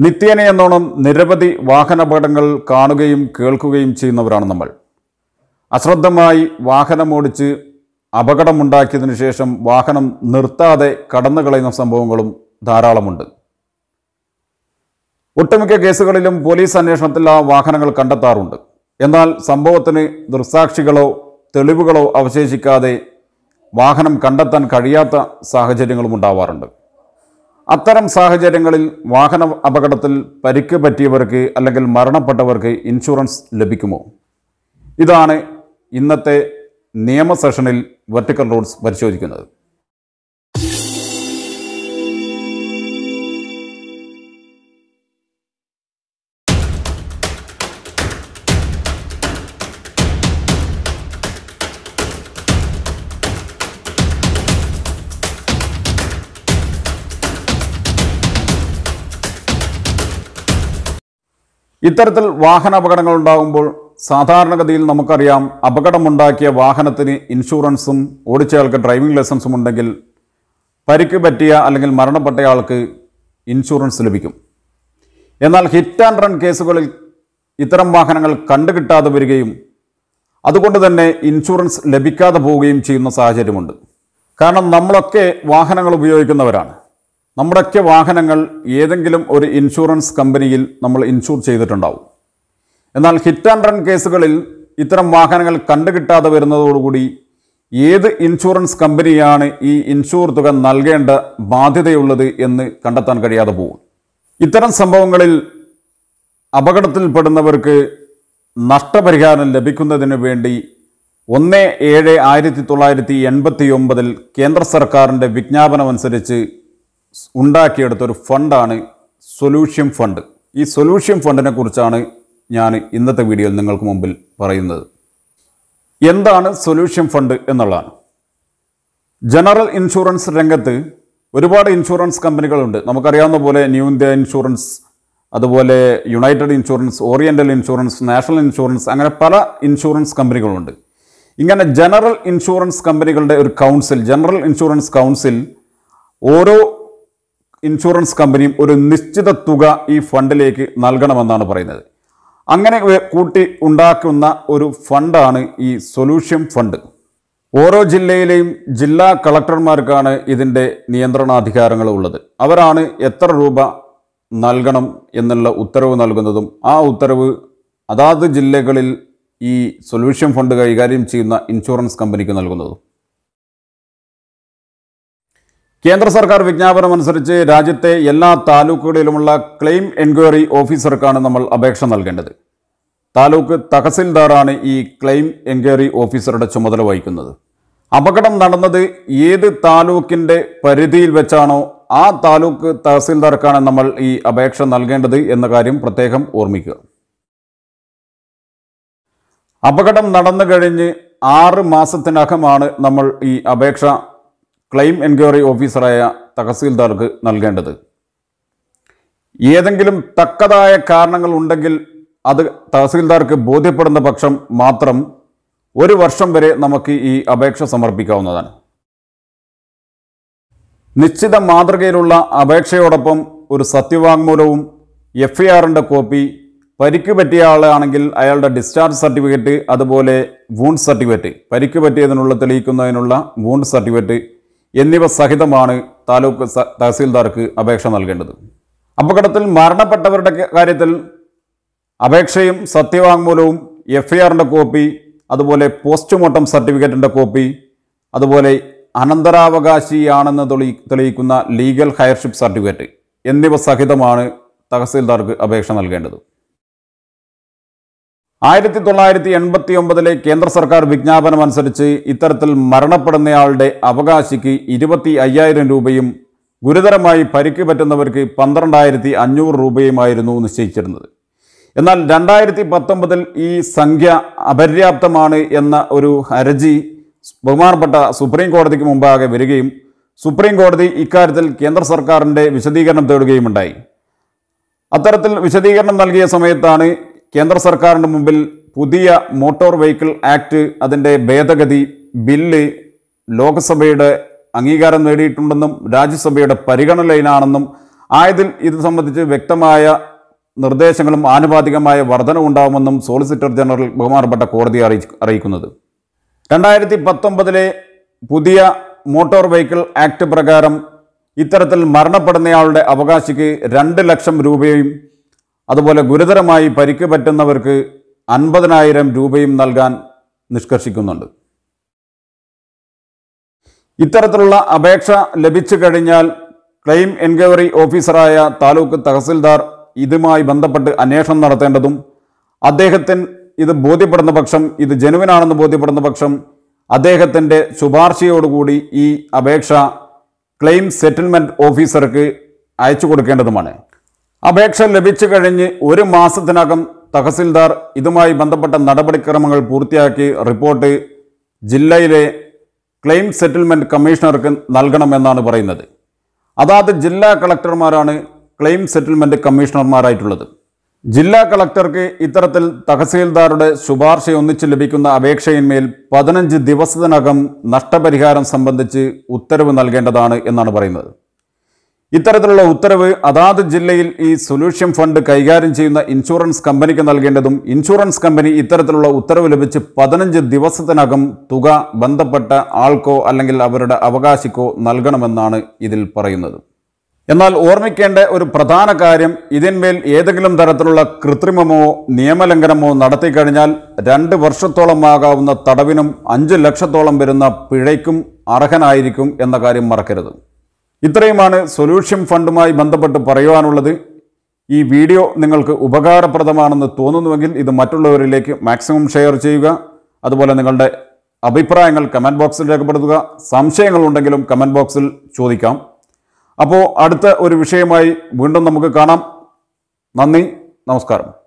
നിത്യേന എന്നോണം നിരവധി വാഹനാപകടങ്ങൾ കാണുകയും കേൾക്കുകയും ചെയ്യുന്നവരാണ് നമ്മൾ. അശ്രദ്ധമായി വാഹനമോടിച്ച് അപകടമുണ്ടാക്കിയതിനു ശേഷം വാഹനം നിർത്താതെ കടന്നു കളയുന്ന സംഭവങ്ങളും ധാരാളമുണ്ട്. ഒട്ടുമിക്ക കേസുകളിലും പോലീസ് അന്വേഷണത്തിൽ ആ വാഹനങ്ങൾ കണ്ടെത്താറുണ്ട്. എന്നാൽ സംഭവത്തിന് ദൃസാക്ഷികളോ തെളിവുകളോ അവശേഷിക്കാതെ വാഹനം കണ്ടെത്താൻ കഴിയാത്ത സാഹചര്യങ്ങളും ഉണ്ടാവാറുണ്ട്. അത്തരം സാഹചര്യങ്ങളിൽ വാഹന അപകടത്തിൽ പരിക്ക് പറ്റിയവർക്ക് അല്ലെങ്കിൽ മരണപ്പെട്ടവർക്ക് ഇൻഷുറൻസ് ലഭിക്കുമോ? ഇതാണ് ഇന്നത്തെ നിയമ സെഷനിൽ വെർട്ടിക്കൽ റൂൾസ് പരിശോധിക്കുന്നത്. ഇത്തരത്തിൽ വാഹന അപകടങ്ങൾ ഉണ്ടാകുമ്പോൾ സാധാരണഗതിയിൽ നമുക്കറിയാം അപകടമുണ്ടാക്കിയ വാഹനത്തിന് ഇൻഷുറൻസും ഓടിച്ചയാൾക്ക് ഡ്രൈവിംഗ് ലൈസൻസും ഉണ്ടെങ്കിൽ പരിക്ക് പറ്റിയ അല്ലെങ്കിൽ മരണപ്പെട്ടയാൾക്ക് ഇൻഷുറൻസ് ലഭിക്കും. എന്നാൽ ഹിറ്റ് ആൻഡ് റൺ കേസുകളിൽ ഇത്തരം വാഹനങ്ങൾ കണ്ടുകിട്ടാതെ വരികയും അതുകൊണ്ട് തന്നെ ഇൻഷുറൻസ് ലഭിക്കാതെ പോവുകയും ചെയ്യുന്ന സാഹചര്യമുണ്ട്. കാരണം നമ്മളൊക്കെ വാഹനങ്ങൾ ഉപയോഗിക്കുന്നവരാണ്. നമ്മുടെയൊക്കെ വാഹനങ്ങൾ ഏതെങ്കിലും ഒരു ഇൻഷുറൻസ് കമ്പനിയിൽ നമ്മൾ ഇൻഷൂർ ചെയ്തിട്ടുണ്ടാവും. എന്നാൽ ഹിറ്റ് ആൻഡ് റൺ കേസുകളിൽ ഇത്തരം വാഹനങ്ങൾ കണ്ടുകിട്ടാതെ വരുന്നതോടുകൂടി ഏത് ഇൻഷുറൻസ് കമ്പനിയാണ് ഈ ഇൻഷൂർ തുക നൽകേണ്ട ബാധ്യതയുള്ളത് എന്ന് കണ്ടെത്താൻ കഴിയാതെ പോകും. ഇത്തരം സംഭവങ്ങളിൽ അപകടത്തിൽപ്പെടുന്നവർക്ക് നഷ്ടപരിഹാരം ലഭിക്കുന്നതിന് വേണ്ടി ഒന്ന് ഏഴ് ആയിരത്തി തൊള്ളായിരത്തി എൺപത്തി ഒമ്പതിൽ കേന്ദ്ര സർക്കാരിന്റെ വിജ്ഞാപനമനുസരിച്ച് ഉണ്ടാക്കിയെടുത്ത ഒരു ഫണ്ടാണ് സൊല്യൂഷൻ ഫണ്ട്. ഈ സൊല്യൂഷൻ ഫണ്ടിനെ കുറിച്ചാണ് ഞാൻ ഇന്നത്തെ വീഡിയോയിൽ നിങ്ങൾക്ക് മുമ്പിൽ പറയുന്നത്. എന്താണ് സൊല്യൂഷൻ ഫണ്ട് എന്നുള്ളതാണ്. ജനറൽ ഇൻഷുറൻസ് രംഗത്ത് ഒരുപാട് ഇൻഷുറൻസ് കമ്പനികളുണ്ട്. നമുക്കറിയാവുന്ന പോലെ ന്യൂ ഇന്ത്യ ഇൻഷുറൻസ് അതുപോലെ United Insurance Oriental Insurance National Insurance അങ്ങനെ പല ഇൻഷുറൻസ് കമ്പനികളുണ്ട്. ഇങ്ങനെ ജനറൽ ഇൻഷുറൻസ് കമ്പനികളുടെ ഒരു കൗൺസിൽ ജനറൽ ഇൻഷുറൻസ് കൗൺസിൽ ഓരോ ഇൻഷുറൻസ് കമ്പനിയും ഒരു നിശ്ചിത തുക ഈ ഫണ്ടിലേക്ക് നൽകണമെന്നാണ് പറയുന്നത്. അങ്ങനെ കൂട്ടി ഉണ്ടാക്കുന്ന ഒരു ഫണ്ടാണ് ഈ സൊല്യൂഷൻ ഫണ്ട്. ഓരോ ജില്ലയിലെയും ജില്ലാ കളക്ടർമാർക്കാണ് ഇതിന്റെ നിയന്ത്രണാധികാരങ്ങൾ ഉള്ളത്. അവരാണ് എത്ര രൂപ നൽകണം എന്നുള്ള ഉത്തരവ് നൽകുന്നതും ആ ഉത്തരവ് അതാത് ജില്ലകളിൽ ഈ സൊല്യൂഷൻ ഫണ്ട് കൈകാര്യം ചെയ്യുന്ന ഇൻഷുറൻസ് കമ്പനിക്ക് നൽകുന്നതും. കേന്ദ്ര സർക്കാർ വിജ്ഞാപനം അനുസരിച്ച് രാജ്യത്തെ എല്ലാ താലൂക്കുകളിലുമുള്ള ക്ലെയിം എൻക്വയറി ഓഫീസർക്കാണ് നമ്മൾ അപേക്ഷ നൽകേണ്ടത്. താലൂക്ക് തഹസിൽദാറാണ് ഈ ക്ലെയിം എൻക്വയറി ഓഫീസറുടെ ചുമതല വഹിക്കുന്നത്. അപകടം നടന്നത് ഏത് താലൂക്കിന്റെ പരിധിയിൽ വെച്ചാണോ ആ താലൂക്ക് തഹസിൽദാർക്കാണ് നമ്മൾ ഈ അപേക്ഷ നൽകേണ്ടത് എന്ന കാര്യം പ്രത്യേകം ഓർമ്മിക്കുക. അപകടം നടന്നു കഴിഞ്ഞ് ആറ് മാസത്തിനകമാണ് നമ്മൾ ഈ അപേക്ഷ ക്ലെയിം എൻക്വയറി ഓഫീസറായ തഹസീൽദാർക്ക് നൽകേണ്ടത്. ഏതെങ്കിലും തക്കതായ കാരണങ്ങൾ ഉണ്ടെങ്കിൽ അത് തഹസീൽദാർക്ക് ബോധ്യപ്പെടുന്ന പക്ഷം മാത്രം ഒരു വർഷം വരെ നമുക്ക് ഈ അപേക്ഷ സമർപ്പിക്കാവുന്നതാണ്. നിശ്ചിത മാതൃകയിലുള്ള അപേക്ഷയോടൊപ്പം ഒരു സത്യവാങ്മൂലവും എഫ് ഐ ആറിന്റെ കോപ്പി പരിക്ക് പറ്റിയ ആളാണെങ്കിൽ അയാളുടെ ഡിസ്ചാർജ് സർട്ടിഫിക്കറ്റ് അതുപോലെ വൂണ്ട് സർട്ടിഫിക്കറ്റ്. പരിക്ക് പറ്റിയതിനുള്ള തെളിയിക്കുന്നതിനുള്ള വൂണ്ട് സർട്ടിഫിക്കറ്റ് എന്നിവ സഹിതമാണ് താലൂക്ക് തഹസീൽദാർക്ക് അപേക്ഷ നൽകേണ്ടത്. അപകടത്തിൽ മരണപ്പെട്ടവരുടെ കാര്യത്തിൽ അപേക്ഷയും സത്യവാങ്മൂലവും എഫ് ഐ ആറിന്റെ കോപ്പി അതുപോലെ പോസ്റ്റ്മോർട്ടം സർട്ടിഫിക്കറ്റിന്റെ കോപ്പി അതുപോലെ അനന്തരാവകാശിയാണെന്ന് തെളി തെളിയിക്കുന്ന ലീഗൽ ഹയർഷിപ്പ് സർട്ടിഫിക്കറ്റ് എന്നിവ സഹിതമാണ് തഹസീൽദാർക്ക് അപേക്ഷ നൽകേണ്ടത്. ആയിരത്തി തൊള്ളായിരത്തി എൺപത്തി ഒമ്പതിലെ കേന്ദ്ര സർക്കാർ വിജ്ഞാപനം അനുസരിച്ച് ഇത്തരത്തിൽ മരണപ്പെടുന്നയാളുടെ അവകാശിക്ക് ഇരുപത്തി അയ്യായിരം രൂപയും ഗുരുതരമായി പരിക്ക് പറ്റുന്നവർക്ക് പന്ത്രണ്ടായിരത്തി അഞ്ഞൂറ് രൂപയുമായിരുന്നു നിശ്ചയിച്ചിരുന്നത്. എന്നാൽ രണ്ടായിരത്തി പത്തൊമ്പതിൽ ഈ സംഖ്യ അപര്യാപ്തമാണ് എന്ന ഒരു ഹർജി ബഹുമാനപ്പെട്ട സുപ്രീം കോടതിക്ക് മുമ്പാകെ വരികയും സുപ്രീം കോടതി ഇക്കാര്യത്തിൽ കേന്ദ്ര സർക്കാരിന്റെ വിശദീകരണം തേടുകയുമുണ്ടായി. അത്തരത്തിൽ വിശദീകരണം നൽകിയ സമയത്താണ് കേന്ദ്ര സർക്കാരിന്റെ മുമ്പിൽ പുതിയ മോട്ടോർ വെഹിക്കിൾ ആക്ട് അതിന്റെ ഭേദഗതി ബില്ല് ലോക്സഭയുടെ അംഗീകാരം നേടിയിട്ടുണ്ടെന്നും രാജ്യസഭയുടെ പരിഗണനയിലാണെന്നും ആയതിൽ ഇത് സംബന്ധിച്ച് വ്യക്തമായ നിർദ്ദേശങ്ങളും ആനുപാതികമായ വർധനവുണ്ടാകുമെന്നും സോളിസിറ്റർ ജനറൽ ബഹുമാനപ്പെട്ട കോടതി അറിയി അറിയിക്കുന്നത്. രണ്ടായിരത്തി പത്തൊമ്പതിലെ പുതിയ മോട്ടോർ വെഹിക്കിൾ ആക്ട് പ്രകാരം ഇത്തരത്തിൽ മരണപ്പെടുന്നയാളുടെ അവകാശിക്ക് രണ്ട് ലക്ഷം രൂപയും അതുപോലെ ഗുരുതരമായി പരിക്ക് പറ്റുന്നവർക്ക് അൻപതിനായിരം രൂപയും നൽകാൻ നിഷ്കർഷിക്കുന്നുണ്ട്. ഇത്തരത്തിലുള്ള അപേക്ഷ ലഭിച്ചു കഴിഞ്ഞാൽ ക്ലെയിം എൻക്വയറി ഓഫീസറായ താലൂക്ക് തഹസിൽദാർ ഇതുമായി ബന്ധപ്പെട്ട് അന്വേഷണം നടത്തേണ്ടതും അദ്ദേഹത്തിന് ഇത് ബോധ്യപ്പെടുന്ന പക്ഷം ഇത് ജനുവിനാണെന്ന് ബോധ്യപ്പെടുന്ന പക്ഷം അദ്ദേഹത്തിന്റെ ശുപാർശയോടുകൂടി ഈ അപേക്ഷ ക്ലെയിം സെറ്റിൽമെന്റ് ഓഫീസർക്ക് അയച്ചു കൊടുക്കേണ്ടതുമാണ്. അപേക്ഷ ലഭിച്ചു കഴിഞ്ഞ് ഒരു മാസത്തിനകം തഹസിൽദാർ ഇതുമായി ബന്ധപ്പെട്ട നടപടിക്രമങ്ങൾ പൂർത്തിയാക്കി റിപ്പോർട്ട് ജില്ലയിലെ ക്ലെയിം സെറ്റിൽമെന്റ് കമ്മീഷണർക്ക് നൽകണമെന്നാണ് പറയുന്നത്. അതാത് ജില്ലാ കളക്ടർമാരാണ് ക്ലെയിം സെറ്റിൽമെന്റ് കമ്മീഷണർമാരായിട്ടുള്ളത്. ജില്ലാ കളക്ടർക്ക് ഇത്തരത്തിൽ തഹസീൽദാരുടെ ശുപാർശ ഒന്നിച്ച് ലഭിക്കുന്ന അപേക്ഷയിന്മേൽ പതിനഞ്ച് ദിവസത്തിനകം നഷ്ടപരിഹാരം സംബന്ധിച്ച് ഉത്തരവ് നൽകേണ്ടതാണ് എന്നാണ് പറയുന്നത്. ഇത്തരത്തിലുള്ള ഉത്തരവ് അതാത് ജില്ലയിൽ ഈ സൊല്യൂഷൻ ഫണ്ട് കൈകാര്യം ചെയ്യുന്ന ഇൻഷുറൻസ് കമ്പനിക്ക് നൽകേണ്ടതും ഇൻഷുറൻസ് കമ്പനി ഇത്തരത്തിലുള്ള ഉത്തരവ് ലഭിച്ച് പതിനഞ്ച് ദിവസത്തിനകം തുക ബന്ധപ്പെട്ട ആൾക്കോ അല്ലെങ്കിൽ അവരുടെ അവകാശിക്കോ നൽകണമെന്നാണ് ഇതിൽ പറയുന്നത്. എന്നാൽ ഓർമ്മിക്കേണ്ട ഒരു പ്രധാന കാര്യം ഇതിന്മേൽ ഏതെങ്കിലും തരത്തിലുള്ള കൃത്രിമമോ നിയമലംഘനമോ നടത്തിക്കഴിഞ്ഞാൽ രണ്ട് വർഷത്തോളമാകാവുന്ന തടവിനും അഞ്ച് ലക്ഷത്തോളം വരുന്ന പിഴയ്ക്കും അർഹനായിരിക്കും എന്ന കാര്യം മറക്കരുത്. ഇത്രയുമാണ് സൊല്യൂഷൻ ഫണ്ടുമായി ബന്ധപ്പെട്ട് പറയുവാനുള്ളത്. ഈ വീഡിയോ നിങ്ങൾക്ക് ഉപകാരപ്രദമാണെന്ന് തോന്നുന്നുവെങ്കിൽ ഇത് മറ്റുള്ളവരിലേക്ക് മാക്സിമം ഷെയർ ചെയ്യുക. അതുപോലെ നിങ്ങളുടെ അഭിപ്രായങ്ങൾ കമന്റ് ബോക്സിൽ രേഖപ്പെടുത്തുക. സംശയങ്ങളുണ്ടെങ്കിലും കമന്റ് ബോക്സിൽ ചോദിക്കാം. അപ്പോൾ അടുത്ത ഒരു വിഷയമായി വീണ്ടും നമുക്ക് കാണാം. നന്ദി നമസ്കാരം.